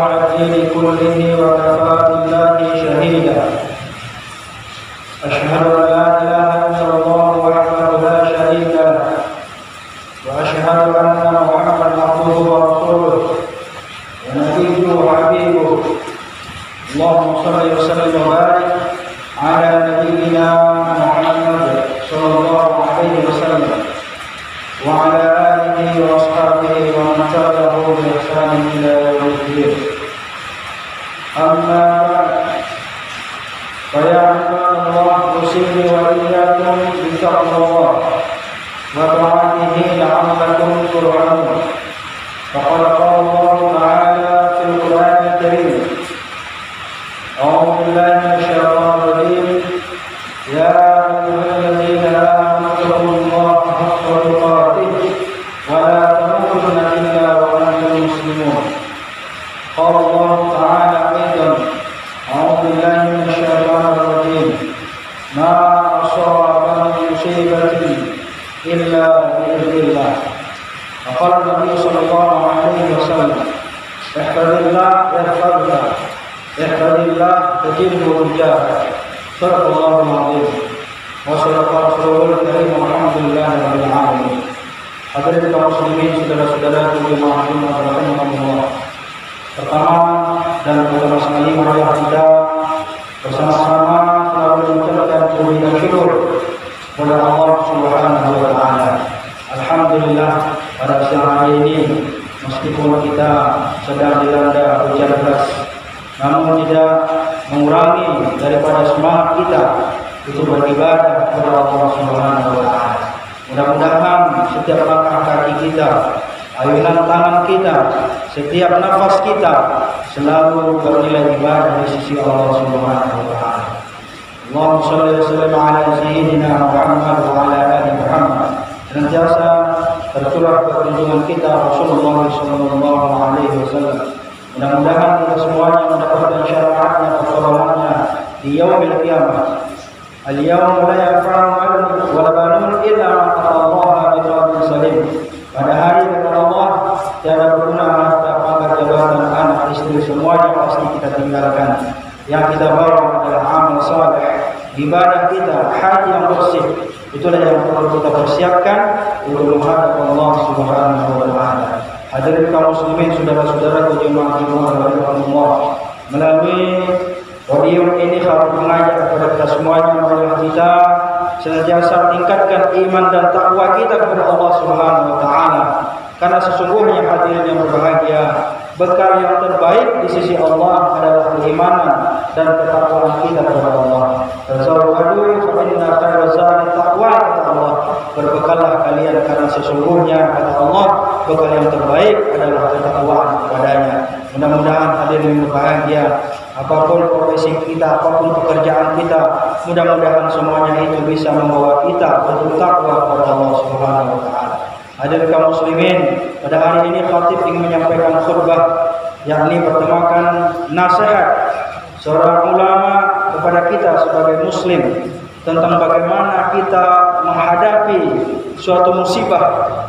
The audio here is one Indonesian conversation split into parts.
عن الدين كله وكفى بالله شهيدا أشهد أصاب من مصيبة إلا بإذن الله وقال النبي صلى الله عليه وسلم احفظ الله يحفظك احفظ الله تجده رجاءك صدق الله العظيم وصدق رسوله الكريم والحمد لله رب العالمين Hadirin kaum muslimin, saudara-saudara jemaah Jumat rahimahumullah. Pertama dan pertama sekali marilah kita bersama-sama selalu puji dan syukur kepada Allah Subhanahu wa taala. Alhamdulillah pada siang hari ini meskipun kita sedang dilanda hujan deras namun tidak mengurangi daripada semangat kita untuk beribadah kepada Allah Subhanahu wa taala. Mudah-mudahan setiap langkah kaki kita, ayunan tangan kita, setiap nafas kita selalu bernilai ibadah di sisi Allah Subhanahu wa taala. Allahumma shalli wa sallim ala sayyidina Muhammad wa ala ali Muhammad. Senantiasa kita Rasulullah sallallahu alaihi wasallam. Mudah-mudahan kita semuanya mendapatkan syafaatnya pertolongannya di yaumil qiyamah. Al-yawma la malun wa la banun illa man Allah bi qalbin salim. Pada hari kata Allah tiada berguna harta pangkat jabatan anak istri semuanya pasti kita tinggalkan. Yang kita bawa adalah amal saleh, ibadah kita, haji yang bersih. Itulah yang perlu kita persiapkan untuk menghadap Allah Subhanahu wa taala. Hadirin kaum muslimin, saudara-saudara jemaah jemaah rahimahullah. Melalui audio ini harus mengajak kepada kita semuanya marilah kita senantiasa tingkatkan iman dan takwa kita kepada Allah Subhanahu wa taala. Karena sesungguhnya hadirin yang berbahagia, bekal yang terbaik di sisi Allah adalah keimanan dan ketakwaan kita kepada Allah. Tazawwadu fa inna khairu zadi taqwa kata Allah. Berbekallah kalian karena sesungguhnya kata Allah bekal yang terbaik adalah ketakwaan kepadanya. Mudah-mudahan hadirin berbahagia apa pun profesi kita, apa pun pekerjaan kita, mudah-mudahan semuanya itu bisa membawa kita untuk takwa kepada Allah Subhanahu wa taala. Hadirin kaum muslimin, pada hari ini khatib ingin menyampaikan khutbah yakni bertemakan nasihat seorang ulama kepada kita sebagai muslim tentang bagaimana kita menghadapi suatu musibah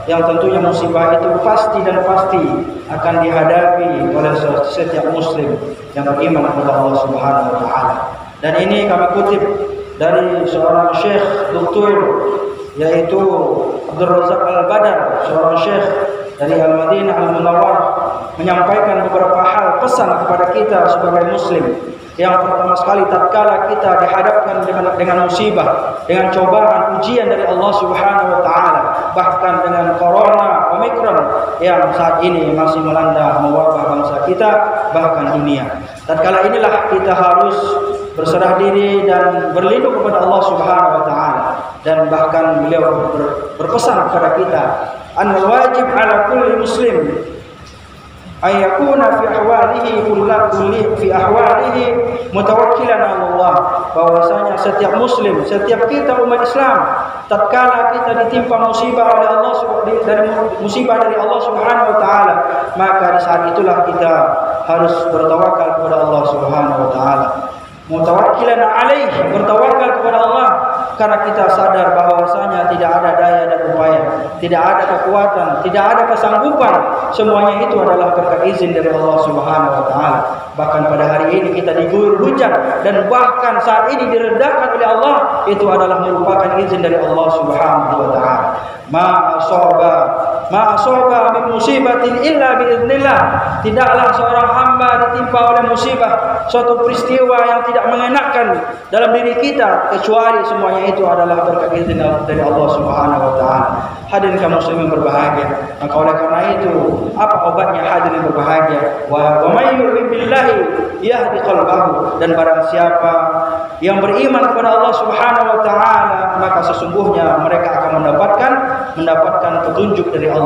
yang tentunya musibah itu pasti dan pasti akan dihadapi oleh setiap muslim yang beriman kepada Allah Subhanahu wa taala. Dan ini kami kutip dari seorang syekh doktor yaitu Abdul Razak Al-Badar, seorang syekh dari Al-Madinah Al-Munawwarah menyampaikan beberapa hal pesan kepada kita sebagai muslim. Yang pertama sekali tatkala kita dihadapkan dengan dengan musibah, dengan cobaan, ujian dari Allah Subhanahu wa taala, bahkan dengan corona Omicron yang saat ini masih melanda mewabah bangsa kita bahkan dunia. Tatkala inilah kita harus berserah diri dan berlindung kepada Allah Subhanahu wa taala dan bahkan beliau ber, berpesan kepada kita an wajib ala kulli muslim ayakuna fi ahwalihi kulli fi ahwalihi mutawakkilan Allah. Bahwasanya setiap muslim setiap kita umat Islam tatkala kita ditimpa musibah oleh Allah dari musibah dari Allah Subhanahu wa taala maka di saat itulah kita harus bertawakal kepada Allah Subhanahu wa taala mutawakkilan alaih bertawakal kepada Allah. Karena kita sadar bahwasanya tidak ada daya dan upaya tidak ada kekuatan tidak ada kesanggupan. Semuanya itu adalah berkat izin dari Allah Subhanahu wa taala. Bahkan pada hari ini kita diguyur hujan dan bahkan saat ini diredakan oleh Allah itu adalah merupakan izin dari Allah Subhanahu wa taala. Ma asaba ma asaba min musibatin illa biiznillah tidaklah seorang hamba ditimpa oleh musibah suatu peristiwa yang tidak mengenakan dalam diri kita kecuali semuanya itu adalah berkat izin dari Allah Subhanahu wa hadirin kaum muslimin berbahagia. Maka oleh karena itu apa obatnya hadirin berbahagia? Wa may yu'min billahi yahdi qalbahu. Dan barang siapa yang beriman kepada Allah Subhanahu wa maka sesungguhnya mereka akan mendapatkan mendapatkan petunjuk dari Allah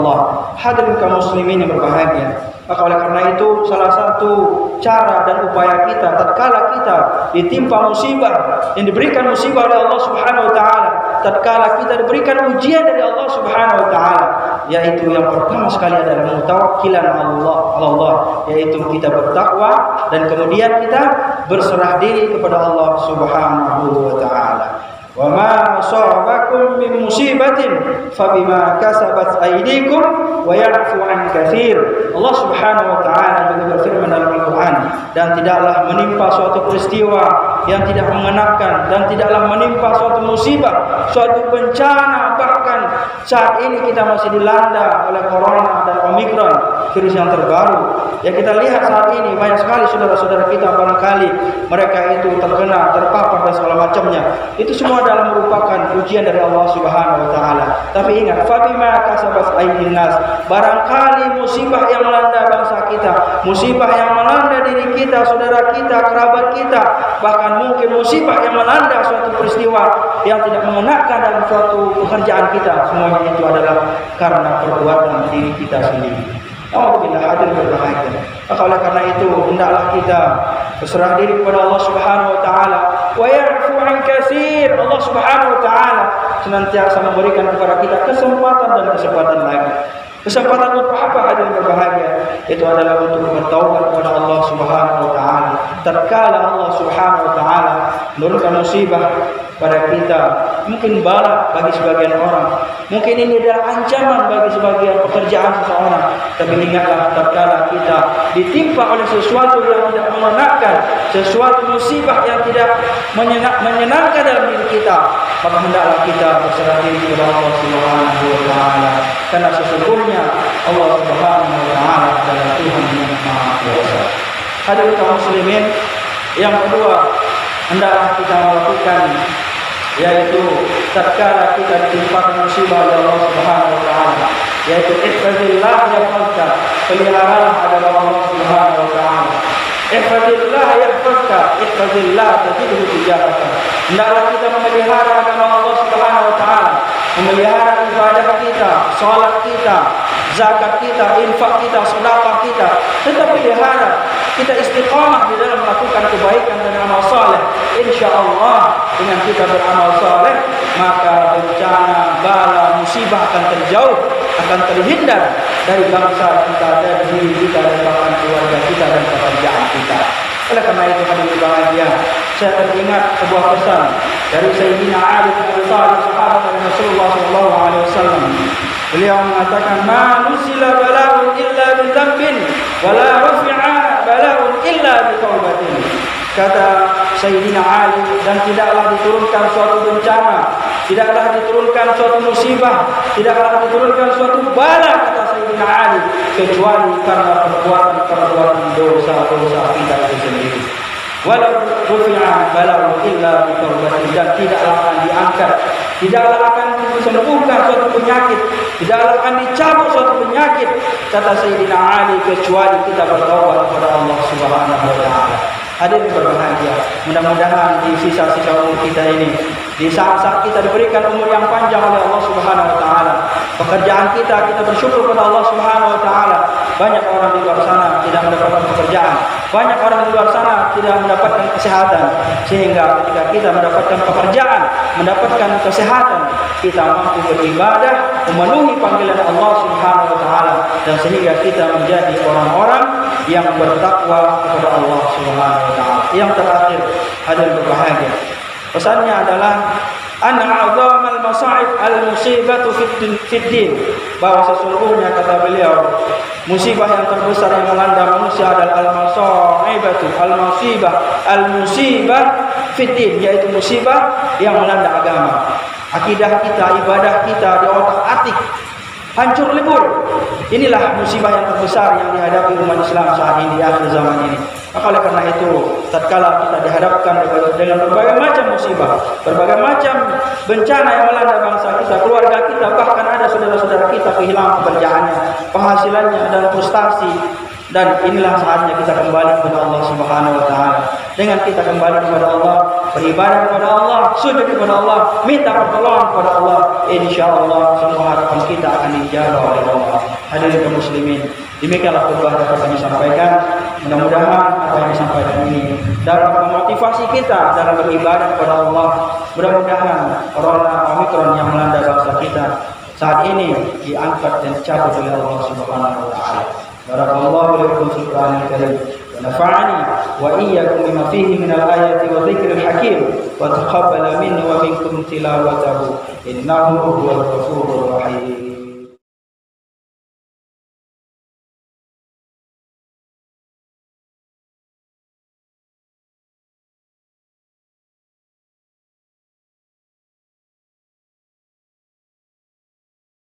hadirin kaum muslimin yang berbahagia maka oleh karena itu salah satu cara dan upaya kita tatkala kita ditimpa musibah yang diberikan musibah oleh Allah Subhanahu wa taala, tatkala kita diberikan ujian dari Allah Subhanahu wa taala, yaitu yang pertama sekali adalah mutawakkilan Allah Allah, yaitu kita bertakwa dan kemudian kita berserah diri kepada Allah Subhanahu wa taala. Wa ma asabakum min musibatin fabima kasabat aydikum wa ya'fu an katsir. Allah Subhanahu wa taala berfirman dalam Al-Qur'an dan tidaklah menimpa suatu peristiwa yang tidak mengenakan dan tidaklah menimpa suatu musibah, suatu bencana bahkan saat ini kita masih dilanda oleh corona dan omikron virus yang terbaru. Ya kita lihat saat ini banyak sekali saudara-saudara kita barangkali mereka itu terkena, terpapar dan segala macamnya. Itu semua adalah merupakan ujian dari Allah Subhanahu wa taala. Tapi ingat, fabima kasabat aydin nas. Barangkali musibah yang melanda bangsa kita, musibah yang melanda diri kita, saudara kita, kerabat kita, bahkan mungkin musibah yang melanda suatu peristiwa yang tidak mengenakan dalam suatu pekerjaan kita, semuanya itu adalah karena perbuatan diri kita sendiri. Alhamdulillah hadir berbahagia. Maka oleh karena itu hendaklah kita berserah diri kepada Allah Subhanahu wa taala wa ya'fu an katsir. Allah Subhanahu wa taala senantiasa memberikan kepada kita kesempatan dan kesempatan lagi. Kesempatan untuk apa hadir berbahagia? Itu adalah untuk bertaubat kepada Allah Subhanahu wa taala. Tatkala Allah Subhanahu wa taala menurunkan musibah pada kita, mungkin bala bagi sebagian orang, mungkin ini adalah ancaman bagi sebagian pekerjaan seseorang. Tapi ingatlah tatkala kita ditimpa oleh sesuatu yang tidak menyenangkan, sesuatu musibah yang tidak menyenangkan dalam diri kita, maka hendaklah kita berserah diri kepada Allah Subhanahu wa taala. Karena sesungguhnya Allah Subhanahu wa taala adalah Tuhan yang Maha Kuasa. Hadirin kaum muslimin, yang kedua, hendaklah kita melakukan yaitu tatkala kita ditimpa musibah oleh Allah Subhanahu wa taala yaitu ihfazillah yahfazka peliharalah adalah Allah Subhanahu wa taala. Ihfazillah yahfazka ihfazillah tajidhu tijahaka hendaklah kita memelihara agama Allah Subhanahu wa taala memelihara ibadah kita salat kita zakat kita infak kita sedekah kita. Tetap pelihara kita istiqamah di dalam melakukan kebaikan dan amal saleh. Insyaallah dengan kita beramal saleh maka bencana bala musibah akan terjauh akan terhindar dari bangsa kita dan diri kita saya teringat sebuah pesan dari Sayyidina Ali bin Abi Thalib sahabat Rasulullah sallallahu alaihi wasallam. Beliau mengatakan ma nusila bala'un illa bi dzambin wala rafi'a bala'un illa bi taubatin. Kata Sayyidina Ali dan tidaklah diturunkan suatu bencana tidaklah diturunkan suatu musibah tidaklah diturunkan suatu bala kata Sayyidina Ali kecuali karena perbuatan-perbuatan dosa-dosa kita itu sendiri walau rufi'a bala'un illa bi taubatin dan tidaklah akan diangkat. Tidaklah akan disembuhkan suatu penyakit. Tidaklah akan dicabut suatu penyakit kata Sayyidina Ali kecuali kita bertaubat kepada Allah Subhanahu wa taala. Hadirin berbahagia. Mudah-mudahan di sisa-sisa umur kita ini, di saat-saat kita diberikan umur yang panjang oleh Allah Subhanahu wa taala, pekerjaan kita kita bersyukur kepada Allah Subhanahu wa taala. Banyak orang di luar sana tidak mendapatkan pekerjaan, banyak orang di luar sana tidak mendapatkan kesehatan, sehingga ketika kita mendapatkan pekerjaan, mendapatkan kesehatan, kita mampu beribadah, memenuhi panggilan Allah Subhanahu wa taala dan sehingga kita menjadi orang-orang yang bertakwa kepada Allah Subhanahu wa taala. Yang terakhir hadir berbahagia. Pesannya adalah an a'zamal masa'ib al-musibatu fid din. Bahwa sesungguhnya kata beliau musibah yang terbesar yang melanda manusia adalah al-masa'ibatu al-musibah al-musibah fid din yaitu musibah yang melanda agama. Akidah kita, ibadah kita di otak-atik hancur lebur. Inilah musibah yang terbesar yang dihadapi umat Islam saat ini di akhir zaman ini. Maka oleh karena itu, tatkala kita dihadapkan dengan berbagai macam musibah, berbagai macam bencana yang melanda bangsa kita, keluarga kita, bahkan ada saudara-saudara kita kehilangan pekerjaannya, penghasilannya dan frustasi dan inilah saatnya kita kembali kepada Allah Subhanahu wa taala. Dengan kita kembali kepada Allah, beribadah kepada Allah, sujud kepada Allah, minta pertolongan kepada Allah, insyaallah semua harapan kita akan dijaga oleh Allah. Hadirin kaum muslimin, demikianlah khutbah dapat kami sampaikan. Mudah-mudahan apa yang disampaikan ini dapat memotivasi kita dalam beribadah kepada Allah. Mudah-mudahan corona Omikron yang melanda bangsa kita saat ini diangkat dan dicabut oleh Allah Subhanahu wa taala. بارك الله لكم في القرآن الكريم. ونفعني وإياكم بما فيه من الآيات والذكر الحكيم. وتقبل مني ومنكم تلاوته. إنه هو الغفور الرحيم.